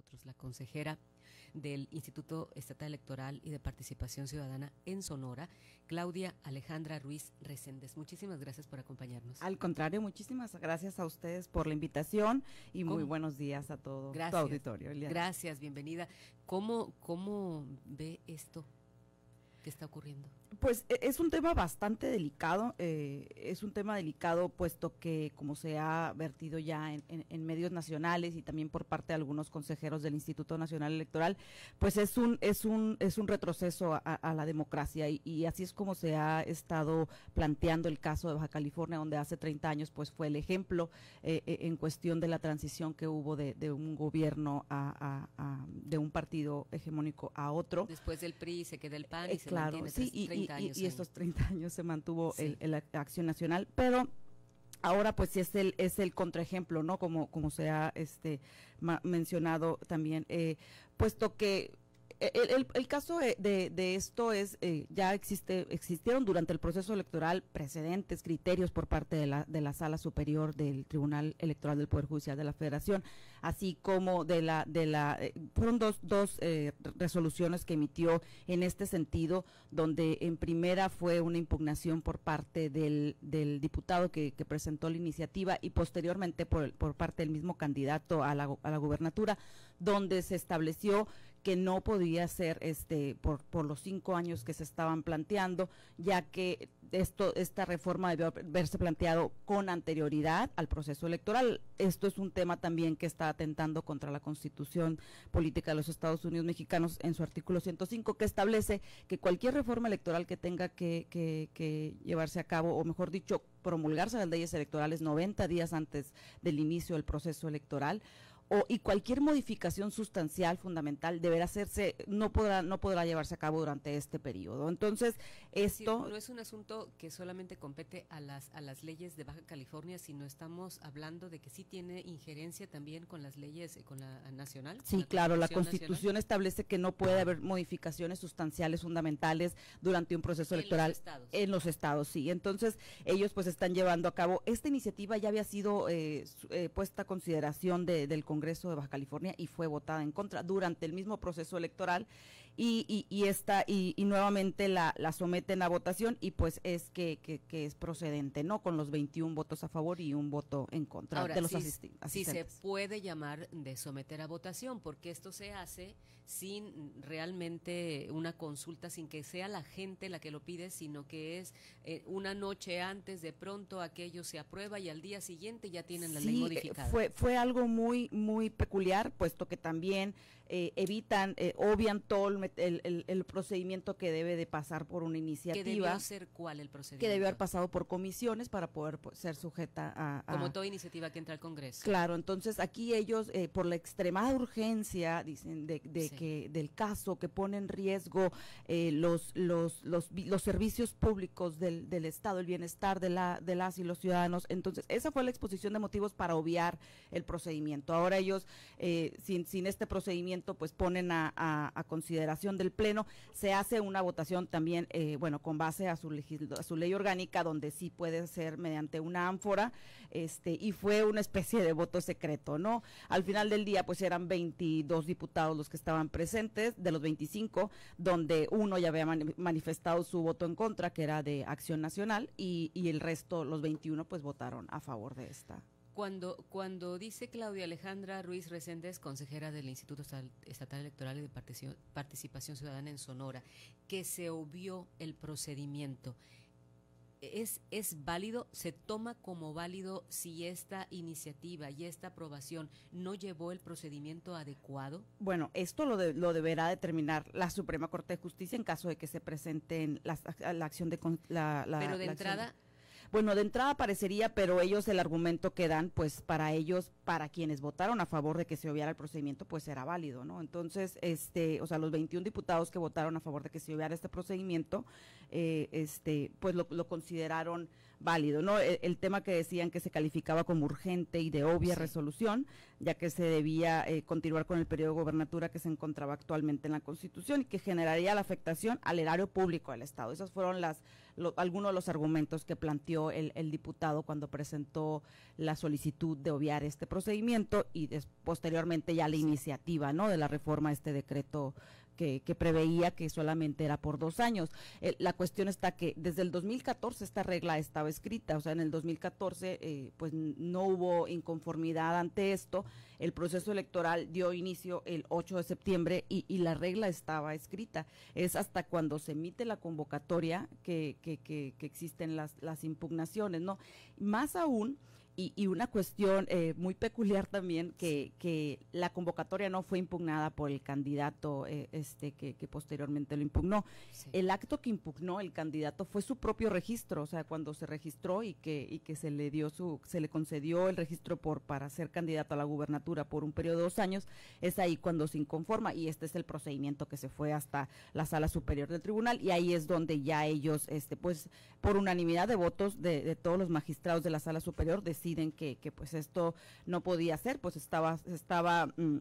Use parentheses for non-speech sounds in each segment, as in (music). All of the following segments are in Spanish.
nosotros la consejera del Instituto Estatal Electoral y de Participación Ciudadana en Sonora, Claudia Alejandra Ruiz Reséndez. Muchísimas gracias por acompañarnos. Al contrario, muchísimas gracias a ustedes por la invitación y muy buenos días a todo gracias. tu auditorio. Gracias, bienvenida. ¿Cómo, ¿Cómo ve esto que está ocurriendo? Pues e, es un tema bastante delicado, eh, es un tema delicado puesto que como se ha vertido ya en, medios nacionales y también por parte de algunos consejeros del Instituto Nacional Electoral, pues es un es un es un retroceso a, la democracia y, así es como se ha estado planteando el caso de Baja California, donde hace 30 años pues fue el ejemplo eh, eh, en cuestión de la transición que hubo de, un gobierno a, de un partido hegemónico a otro. Después del PRI se queda el PAN y se claro, sí, y, y, estos 30 años se mantuvo el, Acción Nacional, pero ahora pues es el es el contraejemplo no como como se ha este mencionado también eh, puesto que el, caso de, esto es, eh, ya existe, existieron durante el proceso electoral precedentes, criterios por parte de la, de la Sala Superior del Tribunal Electoral del Poder Judicial de la Federación, así como de la, de la, eh, fueron dos, dos eh, resoluciones que emitió en este sentido, donde en primera fue una impugnación por parte del, del diputado que, que presentó la iniciativa y posteriormente por, por parte del mismo candidato a la, a la gubernatura, donde se estableció que no podía ser este por, por los cinco años que se estaban planteando, ya que esto esta reforma debió haberse planteado con anterioridad al proceso electoral. Esto es un tema también que está atentando contra la Constitución Política de los Estados Unidos Mexicanos en su artículo 105, que establece que cualquier reforma electoral que tenga que, que, que llevarse a cabo, o mejor dicho, promulgarse las leyes electorales 90 días antes del inicio del proceso electoral o, y cualquier modificación sustancial fundamental deberá hacerse no podrá no podrá llevarse a cabo durante este periodo. Entonces esto no es un asunto que solamente compete a las a las leyes de Baja California sino estamos hablando de que sí tiene injerencia también con las leyes eh, con la nacional sí claro la Constitución establece que no puede haber modificaciones sustanciales fundamentales durante un proceso electoral en los estados sí. Entonces ellos pues están llevando a cabo. Esta iniciativa ya había sido eh, eh, puesta a consideración de, del Congreso Congreso de Baja California y fue votada en contra durante el mismo proceso electoral y, y, y esta y, nuevamente la, la, someten a votación y pues es que, que, es procedente, ¿no? Con los 21 votos a favor y un voto en contra de los asistentes. Si se puede llamar de someter a votación, porque esto se hace sin realmente una consulta, sin que sea la gente la que lo pide, sino que es eh, una noche antes, de pronto aquello se aprueba y al día siguiente ya tienen la ley eh, modificada. Fue, fue algo muy, muy peculiar, puesto que también eh, evitan, eh, obvian todo el, el, procedimiento que debe de pasar por una iniciativa. ¿Que debió ser cuál el procedimiento? Que debió haber pasado por comisiones para poder pues, ser sujeta a, Como toda iniciativa que entra al Congreso. Claro, entonces aquí ellos, eh, por la extremada urgencia, dicen, de, que del caso que pone en riesgo los, los, los, los servicios públicos del, del Estado, el bienestar de, la, de las y los ciudadanos, entonces esa fue la exposición de motivos para obviar el procedimiento. Ahora ellos, eh, sin, sin este procedimiento, pues ponen a, consideración del Pleno. Se hace una votación también, eh, bueno, con base a su, a su ley orgánica, donde sí puede ser mediante una ánfora, este, y fue una especie de voto secreto, ¿no? Al final del día, pues eran 22 diputados los que estaban presentes, de los 25, donde uno ya había manifestado su voto en contra, que era de Acción Nacional, y, y el resto, los 21, pues votaron a favor de esta cuando, cuando dice Claudia Alejandra Ruiz Reséndez, consejera del Instituto Estatal Electoral y de Participación Ciudadana en Sonora, que se obvió el procedimiento, ¿es, ¿es válido? ¿Se toma como válido si esta iniciativa y esta aprobación no llevó el procedimiento adecuado? Bueno, esto lo, lo deberá determinar la Suprema Corte de Justicia en caso de que se presente la, la acción de... La, Pero de entrada... Bueno, de entrada parecería, pero ellos el argumento que dan, pues para ellos, para quienes votaron a favor de que se obviara el procedimiento, pues era válido, ¿no? Entonces, este, o sea, los 21 diputados que votaron a favor de que se obviara este procedimiento, eh, este, pues lo, lo consideraron válido, ¿no? El, tema que decían que se calificaba como urgente y de obvia resolución, ya que se debía eh, continuar con el periodo de gobernatura que se encontraba actualmente en la Constitución y que generaría la afectación al erario público del Estado. Esos fueron las algunos de los argumentos que planteó el, el, diputado cuando presentó la solicitud de obviar este procedimiento y posteriormente ya la iniciativa, ¿no? De la reforma a este decreto que, preveía que solamente era por dos años. la cuestión está que desde el 2014 esta regla estaba escrita, o sea, en el 2014 eh, pues no hubo inconformidad ante esto, el proceso electoral dio inicio el 8 de septiembre y, la regla estaba escrita. Es hasta cuando se emite la convocatoria que, que, que, que existen las, las impugnaciones, ¿no? Más aún y, una cuestión eh, muy peculiar también, que, que, la convocatoria no fue impugnada por el candidato eh, este que, posteriormente lo impugnó. El acto que impugnó el candidato fue su propio registro, o sea, cuando se registró y que, y que se le dio su, se le concedió el registro por para ser candidato a la gubernatura por un periodo de dos años, es ahí cuando se inconforma y este es el procedimiento que se fue hasta la sala superior del tribunal y ahí es donde ya ellos, este, pues, por unanimidad de votos de, de todos los magistrados de la sala superior deciden que, que pues esto no podía ser, pues estaba, estaba mm,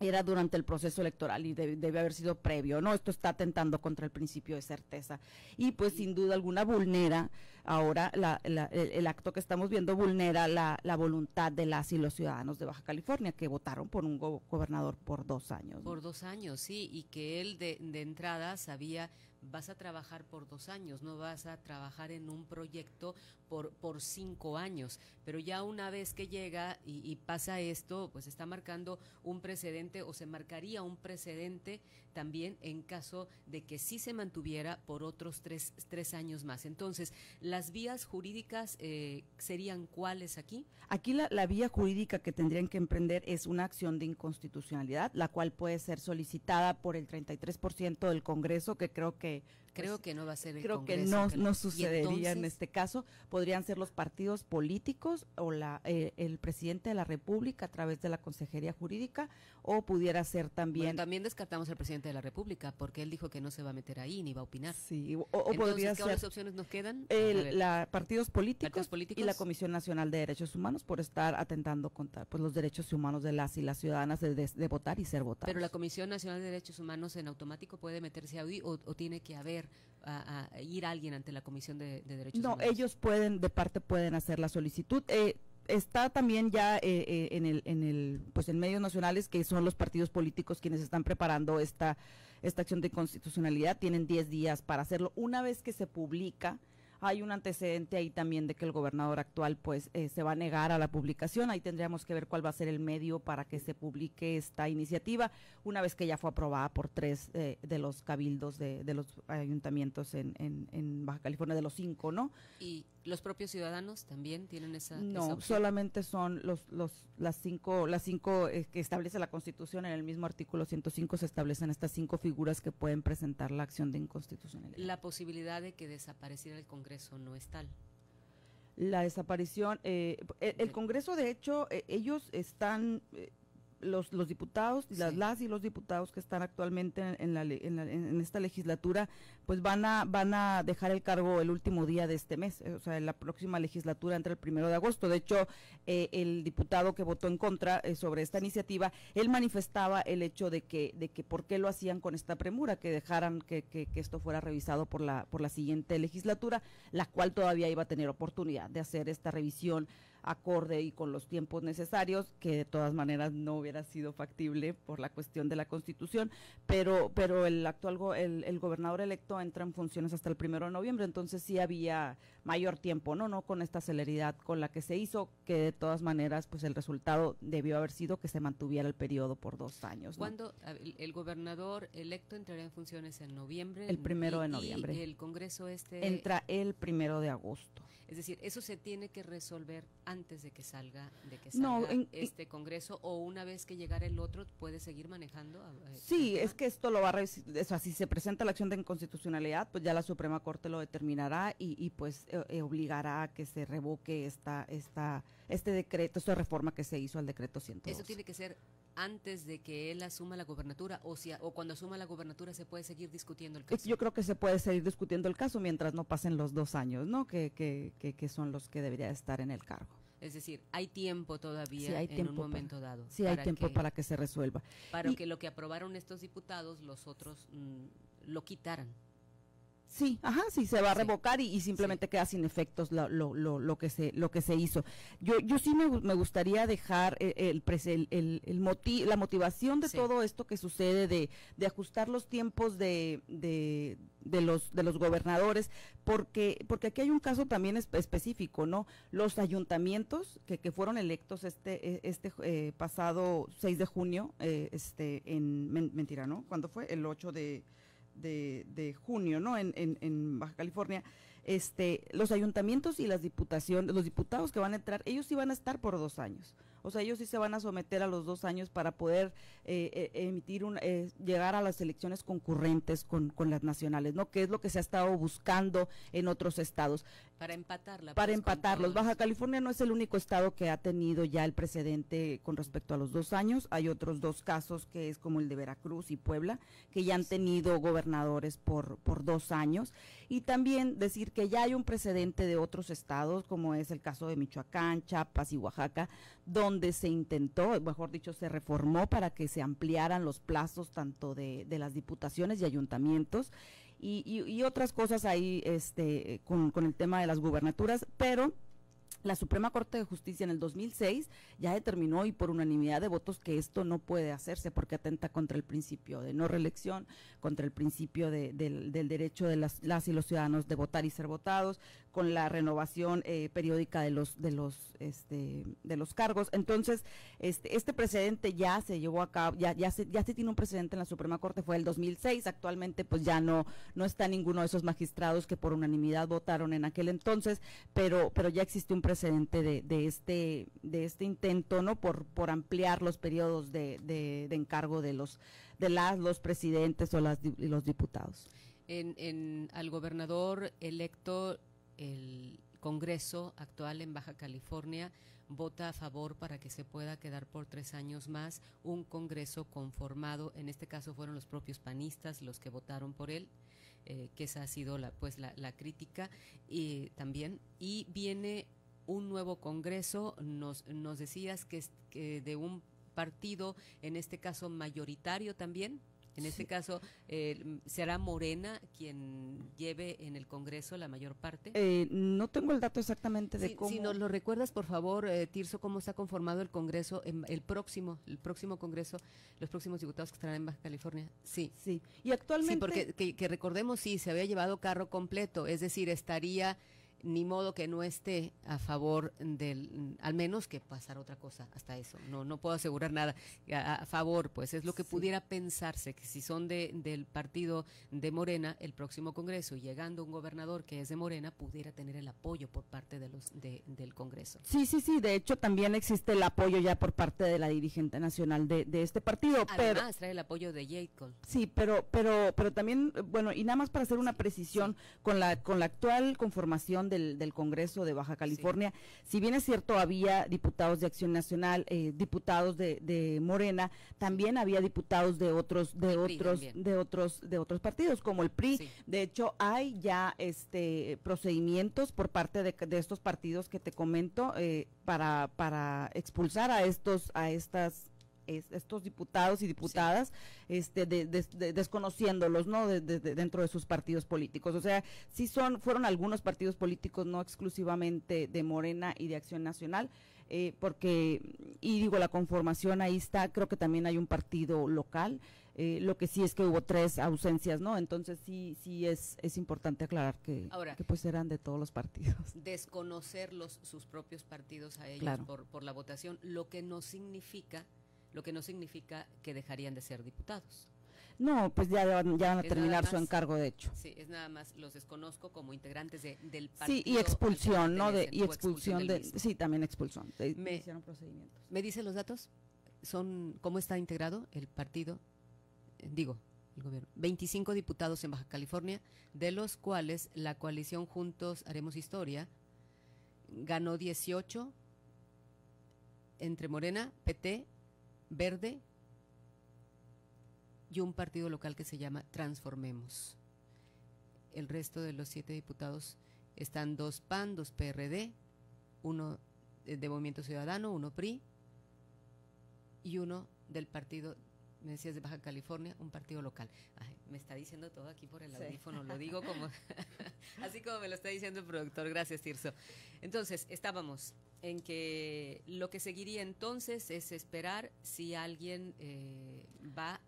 era durante el proceso electoral y debe, haber sido previo, ¿no? Esto está atentando contra el principio de certeza. Y pues sin duda alguna vulnera, ahora la, el, acto que estamos viendo vulnera la, la, voluntad de las y los ciudadanos de Baja California que votaron por un gobernador por dos años. Por dos años, sí, y que él de, entrada sabía vas a trabajar por dos años, no vas a trabajar en un proyecto por, por cinco años. Pero ya una vez que llega y, pasa esto, pues está marcando un precedente o se marcaría un precedente también en caso de que sí se mantuviera por otros tres, tres años más. Entonces, ¿las vías jurídicas eh, serían cuáles aquí? Aquí la, la vía jurídica que tendrían que emprender es una acción de inconstitucionalidad, la cual puede ser solicitada por el 33% del Congreso, que creo que Creo pues, que no va a ser el Creo que no, no sucedería en este caso. Podrían ser los partidos políticos o la, eh, el presidente de la República a través de la Consejería Jurídica o pudiera ser también... también descartamos al presidente de la República porque él dijo que no se va a meter ahí ni va a opinar. Sí, o, podría ser... ¿Cuáles opciones nos quedan? la, partidos, políticos y la Comisión Nacional de Derechos Humanos por estar atentando contra pues, los derechos humanos de las y las ciudadanas de, votar y ser votados. Pero la Comisión Nacional de Derechos Humanos en automático puede meterse ahí o, o tiene que haber a, ir alguien ante la Comisión de, Derechos no, Humanos? No, ellos pueden, de parte pueden hacer la solicitud. Eh, está también ya eh, eh, en el en el pues en medios nacionales que son los partidos políticos quienes están preparando esta esta acción de constitucionalidad tienen 10 días para hacerlo una vez que se publica hay un antecedente ahí también de que el gobernador actual pues eh, se va a negar a la publicación. Ahí tendríamos que ver cuál va a ser el medio para que se publique esta iniciativa una vez que ya fue aprobada por tres eh, de los cabildos de, de los ayuntamientos en, en, en, Baja California, de los cinco, ¿no? Y los propios ciudadanos también tienen esa. No, solamente son los, los, las cinco, las cinco eh, que establece la Constitución en el mismo artículo 105 se establecen estas cinco figuras que pueden presentar la acción de inconstitucionalidad. La posibilidad de que desapareciera el Congreso no es tal. La desaparición, eh, el, Congreso de hecho eh, ellos están los, los diputados, las, las y los diputados que están actualmente en, la, en, en, esta legislatura, pues van a, van a dejar el cargo el último día de este mes, eh, o sea, en la próxima legislatura entre el primero de agosto. De hecho, eh, el diputado que votó en contra eh, sobre esta iniciativa, él manifestaba el hecho de que, de que por qué lo hacían con esta premura, que dejaran que, que, que esto fuera revisado por la, por la siguiente legislatura, la cual todavía iba a tener oportunidad de hacer esta revisión acorde y con los tiempos necesarios, que de todas maneras no hubiera sido factible por la cuestión de la Constitución, pero, pero el actual el, el gobernador electo entra en funciones hasta el primero de noviembre, entonces sí había mayor tiempo, ¿no? No con esta celeridad con la que se hizo, que de todas maneras, pues el resultado debió haber sido que se mantuviera el periodo por dos años. ¿Cuándo el, gobernador electo entrará en funciones en noviembre? El primero de noviembre. Y el Congreso este... Entra el primero de agosto. Es decir, eso se tiene que resolver antes de que salga, de que salga este Congreso o una vez que llegara el otro puede seguir manejando. sí, es que esto lo va a, o si se presenta la acción de inconstitucionalidad, pues ya la Suprema Corte lo determinará y, y pues eh, eh, obligará a que se revoque esta, esta, este decreto, esta reforma que se hizo al decreto 102. Eso tiene que ser antes de que él asuma la gobernatura o, si, o cuando asuma la gobernatura se puede seguir discutiendo el caso? Yo creo que se puede seguir discutiendo el caso mientras no pasen los dos años, ¿no? Que, que, que, son los que debería estar en el cargo. Es decir, hay tiempo todavía hay en un momento dado. Sí, hay tiempo para que se resuelva. Para que lo que aprobaron estos diputados, los otros mm, lo quitaran. Sí, ajá, sí, se va a revocar y, simplemente queda sin efectos lo, lo, lo, lo, que se lo que se hizo. Yo yo sí me, me gustaría dejar eh, el, el, el, el la motivación de todo esto que sucede de, de ajustar los tiempos de, de, de, los de los gobernadores porque porque aquí hay un caso también específico, ¿no? Los ayuntamientos que, que fueron electos este e, este eh, pasado 6 de junio eh, este en mentira, ¿no? ¿Cuándo fue? El 8 de de, de junio, ¿no? En, en, en, Baja California, este, los ayuntamientos y las diputaciones, los diputados que van a entrar, ellos sí van a estar por dos años. O sea, ellos sí se van a someter a los dos años para poder eh, eh, emitir un, eh, llegar a las elecciones concurrentes con, con, las nacionales, ¿no? Que es lo que se ha estado buscando en otros estados. Para empatarla. Para pues, empatarlos. Baja California no es el único estado que ha tenido ya el precedente con respecto a los dos años. Hay otros dos casos que es como el de Veracruz y Puebla, que ya han tenido gobernadores por, por dos años. Y también decir que ya hay un precedente de otros estados, como es el caso de Michoacán, Chiapas y Oaxaca, donde se intentó, mejor dicho, se reformó para que se ampliaran los plazos tanto de, de las diputaciones y ayuntamientos. Y, y, otras cosas ahí este, con, con el tema de las gubernaturas, pero la Suprema Corte de Justicia en el 2006 ya determinó y por unanimidad de votos que esto no puede hacerse porque atenta contra el principio de no reelección, contra el principio de, del, derecho de las, las, y los ciudadanos de votar y ser votados, con la renovación eh, periódica de los de los este, de los cargos. Entonces, este este precedente ya se llevó a cabo, ya ya se ya se tiene un precedente en la Suprema Corte fue el 2006. Actualmente pues ya no no está ninguno de esos magistrados que por unanimidad votaron en aquel entonces, pero pero ya existe un precedente de, de este de este intento, ¿no? por por ampliar los periodos de, de, encargo de los de las los presidentes o las los diputados. En, en, al gobernador electo el Congreso actual en Baja California vota a favor para que se pueda quedar por tres años más un Congreso conformado, en este caso fueron los propios panistas los que votaron por él, eh, que esa ha sido la, pues la, crítica y también y viene un nuevo Congreso, nos, nos decías que, es, que de un partido, en este caso mayoritario también, en este caso, eh, ¿será Morena quien lleve en el Congreso la mayor parte? Eh, no tengo el dato exactamente de cómo. Si nos lo recuerdas, por favor, eh, Tirso, cómo está conformado el Congreso, el próximo, el próximo Congreso, los próximos diputados que estarán en Baja California. Sí. Sí. Y actualmente. Sí, porque que recordemos, sí, se había llevado carro completo, es decir, estaría ni modo que no esté a favor del, al menos que pasara otra cosa hasta eso. No, no puedo asegurar nada a, favor, pues es lo que pudiera pensarse que si son de, del partido de Morena, el próximo Congreso, llegando un gobernador que es de Morena, pudiera tener el apoyo por parte de los de, del Congreso. Sí, sí, sí. De hecho, también existe el apoyo ya por parte de la dirigente nacional de, de este partido. Además, pero, trae el apoyo de Jacob. Sí, pero, pero, pero también, bueno, y nada más para hacer una precisión con la con la actual conformación del, Congreso de Baja California. Si bien es cierto, había diputados de Acción Nacional, eh, diputados de, Morena, también había diputados de otros, de otros, de otros, de otros partidos, como el PRI. De hecho, hay ya este procedimientos por parte de, estos partidos que te comento eh, para, para expulsar a estos, a estas estos diputados y diputadas este desconociéndolos no dentro de sus partidos políticos o sea sí son fueron algunos partidos políticos no exclusivamente de Morena y de Acción Nacional eh, porque y digo la conformación ahí está creo que también hay un partido local eh, lo que sí es que hubo tres ausencias, ¿no? Entonces sí, sí es, es importante aclarar que, que pues eran de todos los partidos. (laughs) Desconocer los, sus propios partidos a ellos por, por la votación, lo que no significa lo que no significa que dejarían de ser diputados. No, pues ya, ya van a terminar su encargo, de hecho. Sí, es nada más, los desconozco como integrantes de, del partido. Sí, y expulsión, ¿no? De, y expulsión, de, sí, también expulsión. me, hicieron procedimientos. ¿Me dice los datos? Son, ¿Cómo está integrado el partido? Eh, digo, el gobierno. 25 diputados en Baja California, de los cuales la coalición Juntos Haremos Historia ganó 18 entre Morena, PT, Verde y un partido local que se llama Transformemos. El resto de los siete diputados están dos PAN, dos PRD, uno de Movimiento Ciudadano, uno PRI y uno del partido me decías de Baja California, un partido local. me está diciendo todo aquí por el audífono, lo digo como, (laughs) (laughs) así como me lo está diciendo el productor, gracias Tirso. Entonces, estábamos en que lo que seguiría entonces es esperar si alguien eh, va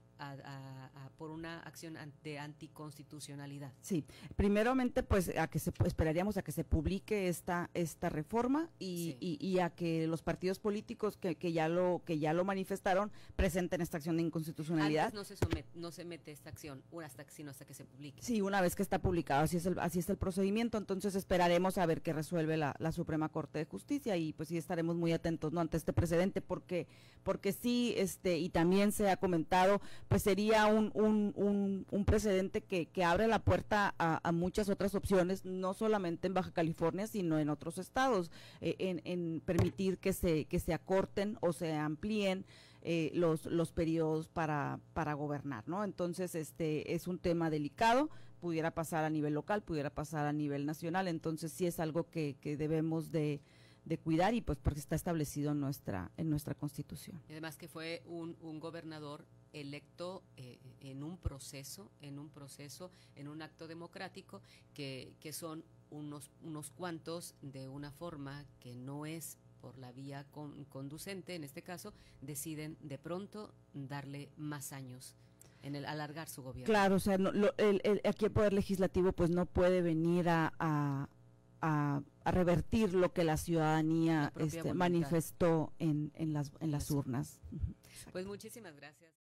por una acción de anticonstitucionalidad. Sí, primeramente pues a que se esperaríamos a que se publique esta esta reforma y, y, a que los partidos políticos que, que, ya lo que ya lo manifestaron presenten esta acción de inconstitucionalidad. Antes no se somete, no se mete esta acción, hasta sino hasta que se publique. Sí, una vez que está publicado, así es el así es el procedimiento, entonces esperaremos a ver qué resuelve la, la Suprema Corte de Justicia y pues sí estaremos muy atentos no ante este precedente porque porque sí este y también se ha comentado pues sería un, un, un, precedente que, que, abre la puerta a, muchas otras opciones, no solamente en Baja California, sino en otros estados, eh, en, en, permitir que se, que se acorten o se amplíen eh, los, los periodos para, para gobernar, ¿no? Entonces, este es un tema delicado, pudiera pasar a nivel local, pudiera pasar a nivel nacional, entonces sí es algo que, que debemos de de cuidar y pues porque está establecido en nuestra en nuestra constitución. además que fue un, un gobernador electo eh, en un proceso, en un proceso, en un acto democrático que, que son unos unos cuantos de una forma que no es por la vía conducente, en este caso, deciden de pronto darle más años en el alargar su gobierno. Claro, o sea, el, aquí el Poder Legislativo pues no puede venir a a, revertir lo que la ciudadanía este, manifestó en, en, las, en las urnas. Pues muchísimas gracias.